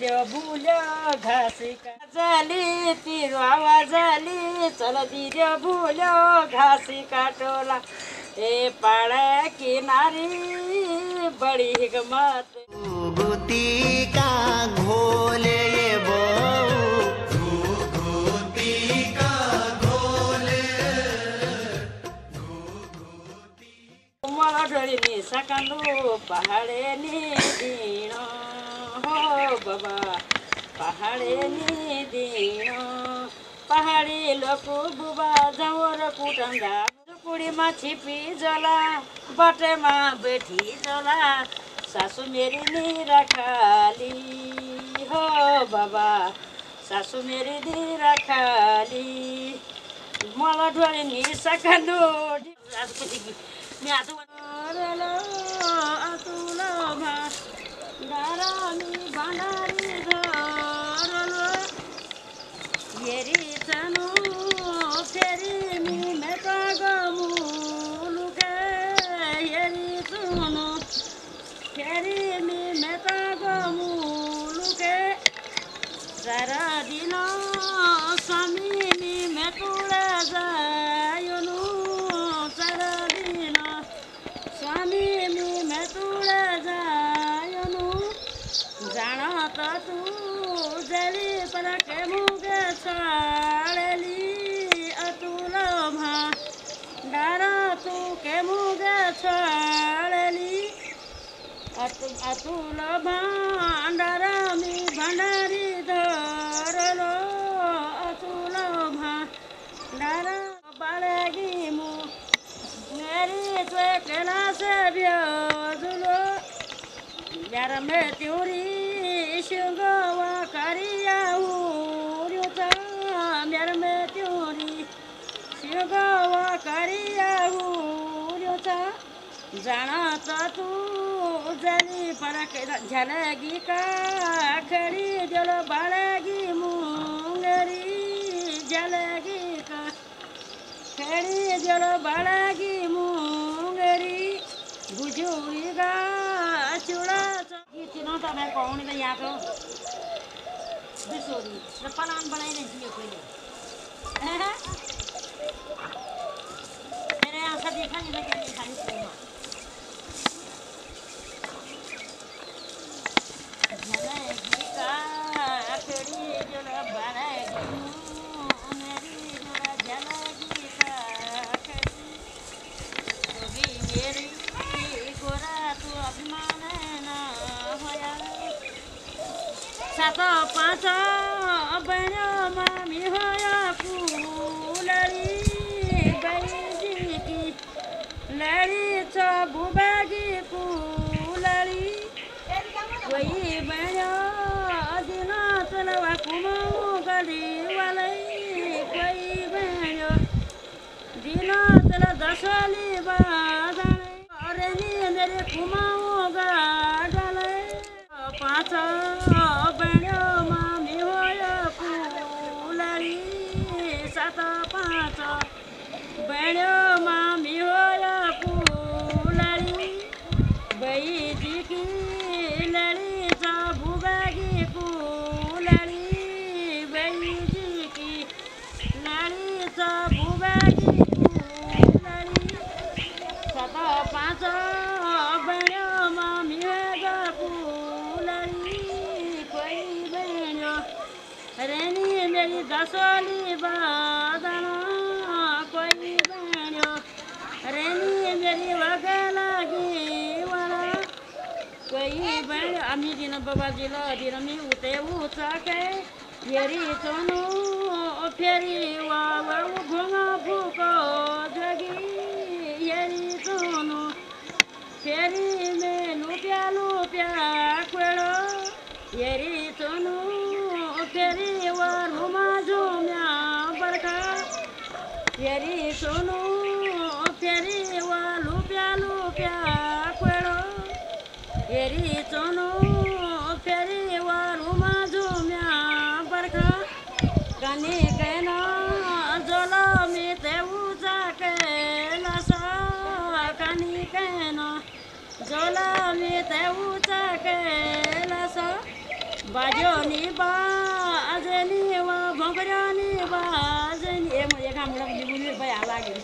बुल्यो घाँसीका जाली तिरो आवाजाली चल दिर्यो बुल्यो घाँसीका टोला। ए पाडा किनारी बढी हिकमत घुघुतीका घोले मलाई सकानु पहाडे पहाडे नि। दिण पहाडी लोक बुबा जाउर कुटन्दा। कुडीमा छिपी जला बटेमा बेठी जला। सासु मेरी नि राखाली हो बाबा सासु मेरी नि राखाली मलाई डोरी नि सकानु मी आता अरेलो अतुलोमा। डारामी भण्डारी हेरी चनु फेरि मी मेटा गमुलुके हेरी चुनु फेरि मी मेटा गमुलुके सारा दिन स्वामी मेटुला जायनु सारा दिन मुगे छाडेली अतुलमा डार तू के मुगे छाडेली अतु अतुल भाण्डार मी भण्डारी धरलो अतुल भाण्डार बाळगी मु मेरी चेकेला से भ्योजुलो यार हुर्यो छ। जान त तू जली पडके झलगी का खडी जल बाळगी मुंगरी झलगी का खडी जल बाळगी मुंगरी बुझुरी गा चुडा गीत न तपाईँहरूको आउने त यहाँको बिसोरी र पलान बनाइरहेछु यो कहिले मेरे यहाँ सब देखा नहीं था कि खाली सुना झलकी का खड़ी जोड़ बड़गी मेरी जोड़ झलकी का खड़ी तू भी मेरी गोरा तू अभिमान न होया सात पाँच बन्यो मामी होया फुलरी बैजीकी लडी छ बुबागी फुलरी बन्यो दिन चल दसली बाजाले अरे नि मेरे कुमाउ गाडलै पाँच बन्यो मामी होयो फुलरी सात पाँच बन्यो मामी होयो फुलरी बैजीकी लडी छ बुबागी फुलरी बैजीकी लडी छ बुबागी फुलरी सत पाँच बन्यो मामी हेगा फुलरी कोही बन्यो कोही कोही बन्यो हामी दिन बाबाजी ल दिन मी उतै उचाके। फेरि फेरि फुको हेरी फेरि मे लुप्या लुप्या क्वेडो हेरी चोनु फेरि वा रुमा झुम्या बर्खा फेरि चोनु फेरि वा लुप्या लुप्या क्वेडो हेरी चोनु फेरि वा रुमा झुम्या बर्खा। कनी कैन जल मिते उचा कैलास कनी कैन जल मिते उचा कैलास बाज्यो नि बाजे नि वा भोग्यो नि बाजे नि। ए म एक हाम्रो बुढी भइहाल्यो